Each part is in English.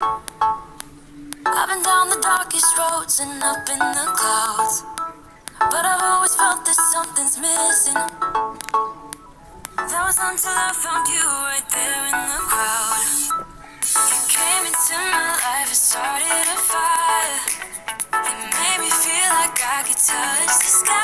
I've been down the darkest roads and up in the clouds. But I've always felt that something's missing. That was until I found you right there in the crowd. You came into my life and started a fire. You made me feel like I could touch the sky.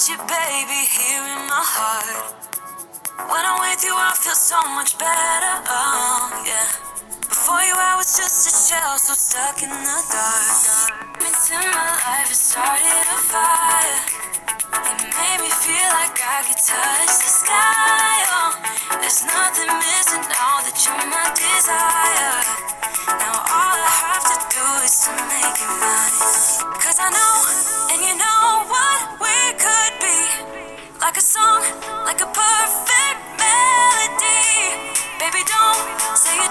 Got you, baby, here in my heart. When I'm with you, I feel so much better. Oh, yeah. Before you, I was just a shell, so stuck in the dark. Into my life, it started a fire. It made me feel like I could touch the sky. Song, like a perfect melody. Baby, don't say you